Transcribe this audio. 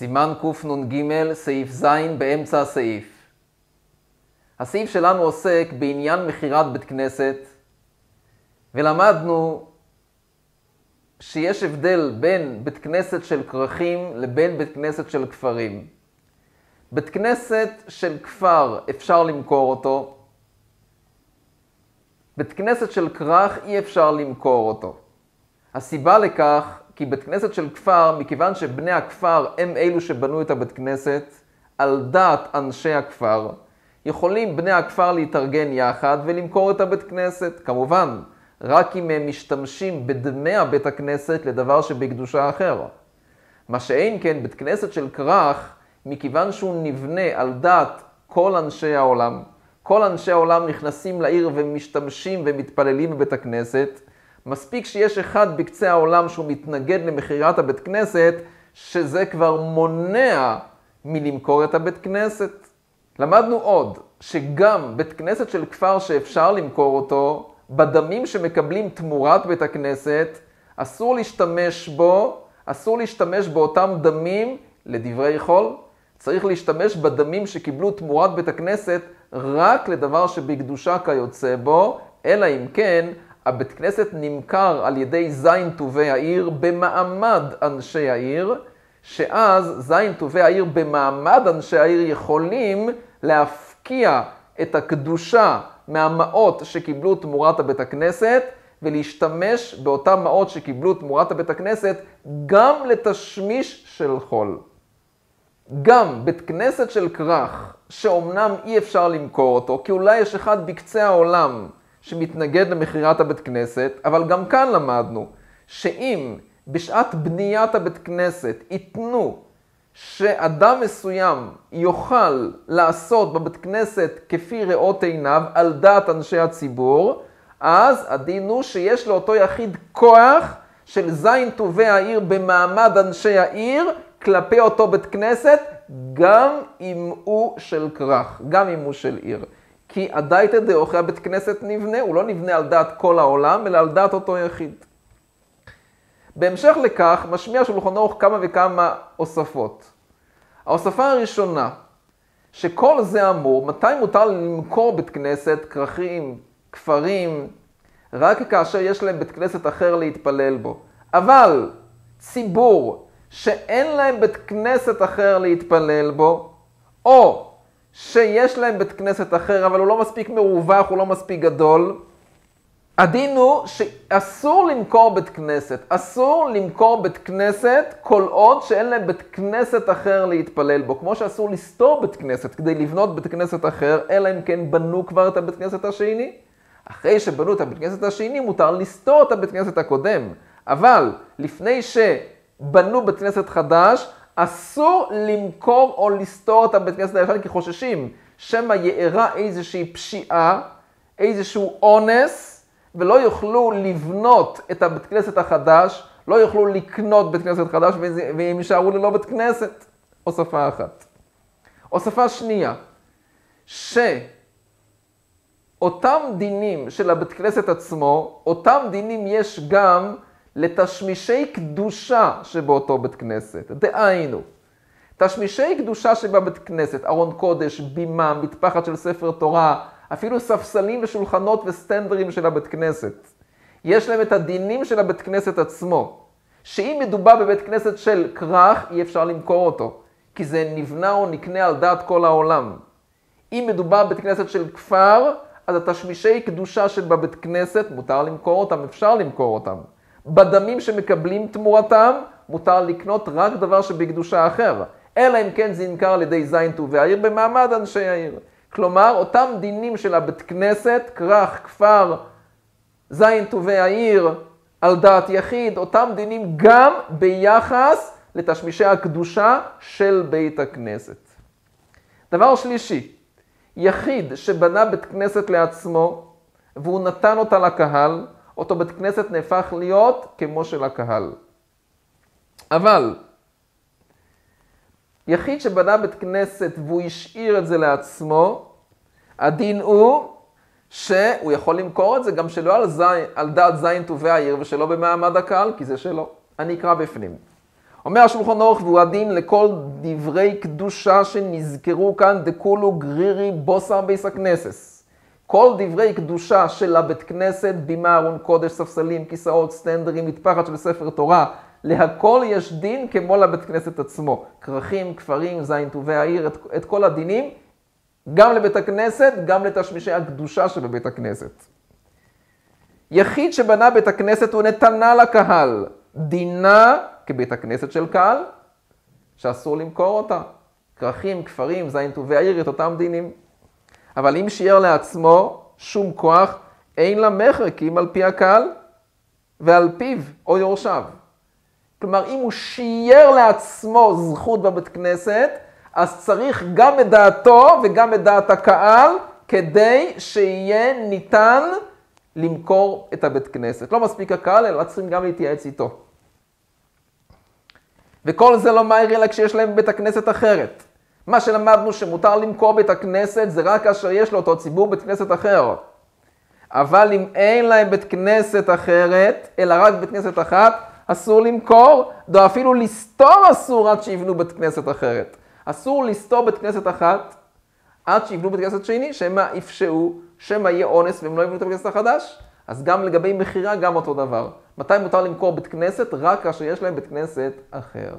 סימן קנ"ג, סעיף ז', באמצע הסעיף. הסעיף שלנו עוסק בעניין מכירת בית כנסת, ולמדנו שיש הבדל בין בית כנסת של כרכים לבין בית כנסת של כפרים. בית כנסת של כפר אפשר למכור אותו, בית כנסת של כרך אי אפשר למכור אותו. הסיבה לכך, כי בית כנסת של כפר, מכיוון שבני הכפר הם אלו שבנו את הבית כנסת, על דעת אנשי הכפר, יכולים בני הכפר להתארגן יחד ולמכור את הבית כנסת. כמובן, רק אם הם משתמשים בדמי הבית הכנסת לדבר שבקדושה אחר. מה שאין כן, בית כנסת של כרך, מכיוון שהוא נבנה על דעת כל אנשי העולם, כל אנשי העולם נכנסים לעיר ומשתמשים ומתפללים בבית הכנסת, מספיק שיש אחד בקצה העולם שהוא מתנגד למכירת הבית כנסת, שזה כבר מונע מלמכור את הבית כנסת. למדנו עוד, שגם בית כנסת של כפר שאפשר למכור אותו, בדמים שמקבלים תמורת בית הכנסת, אסור להשתמש בו, אסור להשתמש באותם דמים לדברי חול. צריך להשתמש בדמים שקיבלו תמורת בית הכנסת רק לדבר שבקדושה כיוצא בו, אלא אם כן הבית כנסת נמכר על ידי זין טובי העיר במעמד אנשי העיר, שאז זין טובי העיר במעמד אנשי העיר יכולים להפקיע את הקדושה מהמעות שקיבלו תמורת הבית הכנסת, ולהשתמש באותם מעות שקיבלו תמורת הבית הכנסת גם לתשמיש של חול. גם בית כנסת של כרך, שאומנם אי אפשר למכור אותו, כי אולי יש אחד בקצה העולם שמתנגד למכירת הבית כנסת, אבל גם כאן למדנו שאם בשעת בניית הבית כנסת ייתנו שאדם מסוים יוכל לעשות בבית כנסת כפי ראות עיניו על דעת אנשי הציבור, אז הדין הוא שיש לאותו יחיד כוח של זין טובי העיר במעמד אנשי העיר כלפי אותו בית כנסת, גם אם הוא של כרך, גם אם הוא של עיר. כי הדייתא דאוכי הבית כנסת נבנה, הוא לא נבנה על דעת כל העולם, אלא על דעת אותו יחיד. בהמשך לכך, משמיע שולחן ערוך כמה וכמה הוספות. ההוספה הראשונה, שכל זה אמור, מתי מותר למכור בית כנסת, כרכים, כפרים, רק כאשר יש להם בית כנסת אחר להתפלל בו. אבל ציבור שאין להם בית כנסת אחר להתפלל בו, או שיש להם בית כנסת אחר, אבל הוא לא מספיק מרווח, הוא לא מספיק גדול, הדין הוא שאסור למכור בית כנסת. אסור למכור בית כנסת כל עוד שאין להם בית כנסת אחר להתפלל בו. כמו שאסור לסתור בית כנסת כדי לבנות בית כנסת אחר, אלא אם כן בנו כבר את הבית כנסת השני. אחרי שבנו את הבית כנסת השני, מותר לסתור את הבית כנסת הקודם. אבל לפני שבנו בית כנסת חדש, אסור למכור או לסתור את הבית כנסת הישן, כי חוששים שמא יארע איזושהי פשיעה, איזשהו אונס, ולא יוכלו לבנות את הבית כנסת החדש, לא יוכלו לקנות בית כנסת חדש, והם יישארו ללא בית כנסת. הוספה אחת. הוספה שנייה, שאותם דינים של הבית כנסת עצמו, אותם דינים יש גם לתשמישי קדושה שבאותו בית כנסת. דהיינו, תשמישי קדושה שבבית כנסת, ארון קודש, בימה, מטפחת של ספר תורה, אפילו ספסלים ושולחנות וסטנדרים של הבית כנסת. יש להם את הדינים של הבית כנסת עצמו, שאם מדובר בבית כנסת של כרך, אי אפשר למכור אותו, כי זה נבנה או נקנה על דעת כל העולם. אם מדובר בבית כנסת של כפר, אז התשמישי קדושה של בבית כנסת, מותר למכור אותם, אפשר למכור אותם. בדמים שמקבלים תמורתם, מותר לקנות רק דבר שבקדושה אחר. אלא אם כן זה נמכר על ידי זין טובי העיר במעמד אנשי העיר. כלומר, אותם דינים של הבית כנסת, כרך, כפר, זין טובי העיר, על דעת יחיד, אותם דינים גם ביחס לתשמישי הקדושה של בית הכנסת. דבר שלישי, יחיד שבנה בית כנסת לעצמו והוא נתן אותה לקהל, אותו בית כנסת נהפך להיות כמו של הקהל. אבל יחיד שבנה בית כנסת והוא השאיר את זה לעצמו, הדין הוא שהוא יכול למכור את זה גם שלא על, זי, על דעת זין טובי העיר ושלא במעמד הקהל, כי זה שלו. אני אקרא בפנים. אומר השולחן אורך והוא הדין לכל דברי קדושה שנזכרו כאן, דכולו גרירי בוסר ביס הכנסס. כל דברי קדושה של הבית כנסת, בימה, ארון קודש, ספסלים, כיסאות, סטנדרים, מטפחת של ספר תורה, להכל יש דין כמו לבית כנסת עצמו. כרכים, כפרים, זין טובי העיר, את, את כל הדינים, גם לבית הכנסת, גם לתשמישי הקדושה שבבית הכנסת. יחיד שבנה בית הכנסת ונתנה לקהל, דינה כבית הכנסת של קהל, שאסור למכור אותה. כרכים, כפרים, זין טובי העיר, את אותם דינים. אבל אם שיער לעצמו שום כוח, אין לה מכר, כי אם על פי הקהל ועל פיו או יורשיו. כלומר, אם הוא שיער לעצמו זכות בבית כנסת, אז צריך גם את דעתו וגם את דעת הקהל, כדי שיהיה ניתן למכור את הבית כנסת. לא מספיק הקהל, אלא צריכים גם להתייעץ איתו. וכל זה לא מהיר אלא כשיש להם בית הכנסת אחרת. מה שלמדנו שמותר למכור בית הכנסת זה רק כאשר יש לאותו ציבור בית כנסת אחר. אבל אם אין להם בית כנסת אחרת, אלא רק בית כנסת אחת, אסור למכור, דו אפילו לסתור אסור עד שיבנו בית כנסת אחרת. אסור לסתור בית כנסת אחת עד שיבנו בית כנסת שני, שמא יפשעו, שמא יהיה אונס והם לא יבנו את הבית כנסת החדש. אז גם לגבי מכירה, גם אותו דבר. מתי מותר למכור בית כנסת? רק כאשר יש להם בית כנסת אחר.